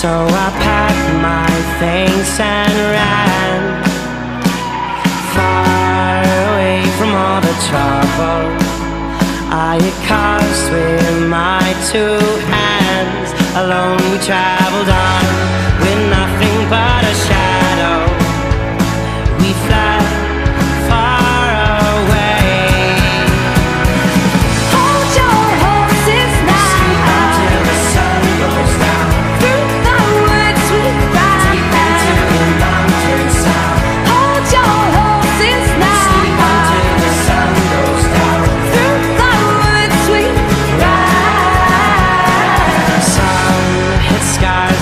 So I packed my things and ran Far away from all the trouble. I had caused with my two hands. Alone we traveled on